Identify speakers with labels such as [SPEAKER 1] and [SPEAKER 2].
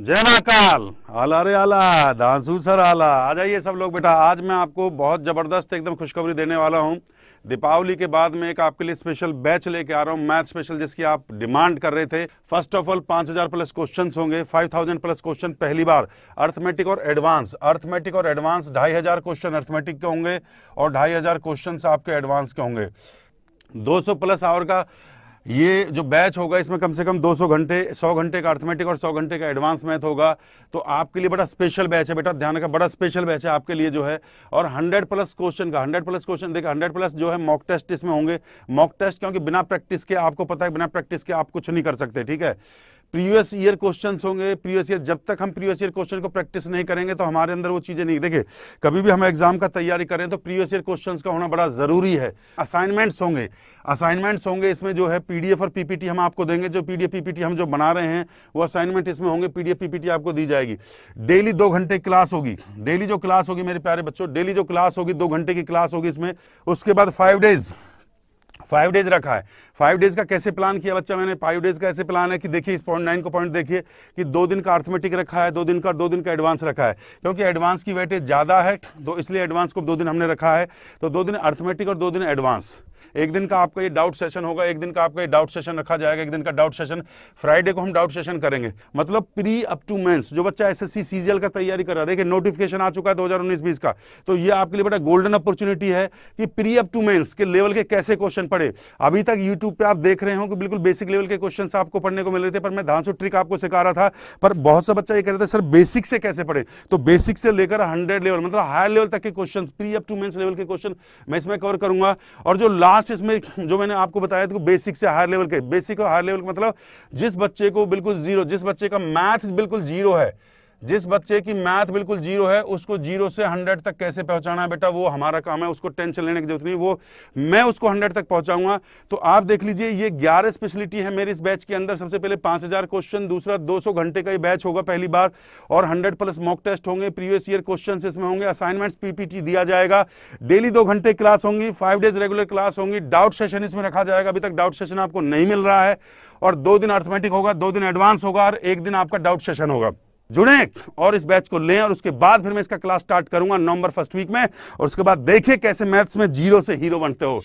[SPEAKER 1] जय महाकाल आला रे आला, दांसू सर आला। आ जाइए सब लोग बेटा, आज मैं आपको बहुत ज़बरदस्त एकदम खुशखबरी देने वाला हूँ। दीपावली के बाद में एक आपके लिए स्पेशल बैच लेके आ रहा हूँ मैथ स्पेशल जिसकी आप डिमांड कर रहे थे। First of all 5000 plus questions होंगे 5000 प्लस क्वेश्चन पहली बार। अर्थमेटिक और एडवांस अर्थमेटिक और एडवांस ढाई क्वेश्चन अर्थमेटिक के होंगे और ढाई क्वेश्चन आपके एडवांस के होंगे। 200 प्लस आवर का ये जो बैच होगा, इसमें कम से कम 200 घंटे 100 घंटे का अर्थमेटिक और 100 घंटे का एडवांस मैथ होगा। तो आपके लिए बड़ा स्पेशल बैच है बेटा, ध्यान रखा बड़ा स्पेशल बैच है आपके लिए जो है। और 100 प्लस क्वेश्चन का 100 प्लस क्वेश्चन देखिए 100 प्लस जो है मॉक टेस्ट इसमें होंगे। मॉक टेस्ट क्योंकि बिना प्रैक्टिस के आपको पता है, बिना प्रैक्टिस के आप कुछ नहीं कर सकते, ठीक है? प्रीवियस ईयर क्वेश्चन होंगे, प्रीवियस ईयर, जब तक हम प्रीवियस ईयर क्वेश्चन को प्रैक्टिस नहीं करेंगे तो हमारे अंदर वो चीज़ें नहीं, देखिए, कभी भी हम एग्ज़ाम का तैयारी करें तो प्रीवियस ईयर क्वेश्चन का होना बड़ा ज़रूरी है। असाइनमेंट्स होंगे। असाइनमेंट्स होंगे, इसमें जो है पीडीएफ और पीपीटी हम आपको देंगे, जो पीडीएफ पीपीटी हम जो बना रहे हैं, वो असाइनमेंट इसमें होंगे पीडीएफ पीपीटी आपको दी जाएगी। डेली दो घंटे क्लास होगी। डेली जो क्लास होगी मेरे प्यारे बच्चों डेली जो क्लास होगी, दो घंटे की क्लास होगी इसमें, उसके बाद फाइव डेज़ फाइव डेज़ रखा है। फाइव डेज़ का कैसे प्लान किया बच्चा मैंने? फाइव डेज़ का ऐसे प्लान है कि देखिए, इस पॉइंट नाइन को पॉइंट देखिए कि दो दिन का आर्थमेटिक रखा है, दो दिन का, दो दिन का एडवांस रखा है। क्योंकि एडवांस की वेटेज ज़्यादा है तो इसलिए एडवांस को दो दिन हमने रखा है। तो दो दिन आर्थमेटिक और दो दिन एडवांस एक दिन का आपका ये डाउट सेशन होगा, एक दिन का आपका ये डाउट सेशन रखा जाएगा, एक दिन का डाउट सेशन फ्राइडे को हम डाउट सेशन करेंगे। मतलब प्री अप टू मेंस जो बच्चा एसएससी सीजीएल का तैयारी कर रहा है, देखिए नोटिफिकेशन आ चुका है 2019-20 का। तो ये आपके लिए बड़ा गोल्डन अपॉर्चुनिटी है कि प्री अप टू मेंस के लेवल के कैसे क्वेश्चन पढ़े। अभी तक यूट्यूब पे आप देख रहे हो कि बिल्कुल बेसिक लेवल के क्वेश्चन आपको पढ़ने को मिल रहे थे, पर मैं धांसू ट्रिक आपको सिखा रहा था, पर बहुत सा बच्चा ये कह रहे थे, सर बेसिक से कैसे पढ़े? तो बेसिक से लेकर हंड्रेड लेवल मतलब हायर लेवल तक के question pre up to mains level के क्वेश्चन मैं इसमें कवर करूँगा। और जो लास्ट इसमें जो मैंने आपको बताया था बेसिक से हायर लेवल के। बेसिक और हायर लेवल मतलब जिस बच्चे को बिल्कुल ज़ीरो जिस बच्चे का मैथ बिल्कुल ज़ीरो है जिस बच्चे की मैथ बिल्कुल ज़ीरो है, उसको ज़ीरो से हंड्रेड तक कैसे पहुंचाना है बेटा? वो हमारा काम है, उसको टेंशन लेने की ज़रूरत नहीं। वो, मैं उसको हंड्रेड तक पहुंचाऊँगा। तो आप देख लीजिए, ये ग्यारह स्पेशलिटी है मेरी इस बैच के अंदर। सबसे पहले पाँच हज़ार क्वेश्चन, दूसरा दो सौ घंटे का ये बैच होगा पहली बार, और हंड्रेड प्लस मॉक टेस्ट होंगे। प्रीवियस ईयर क्वेश्चन इसमें होंगे। असाइनमेंट्स पीपीटी दिया जाएगा। डेली दो घंटे क्लास होंगी, फाइव डेज़ रेगुलर क्लास होंगी। डाउट सेशन इसमें रखा जाएगा। अभी तक डाउट सेशन आपको नहीं मिल रहा है, और दो दिन अर्थमेटिक होगा, दो दिन एडवांस होगा, और एक दिन आपका डाउट सेशन होगा। जुड़े और इस बैच को लें और उसके बाद फिर मैं इसका क्लास स्टार्ट करूँगा नवंबर फ़र्स्ट वीक में और उसके बाद देखें कैसे मैथ्स में ज़ीरो से हीरो बनते हो।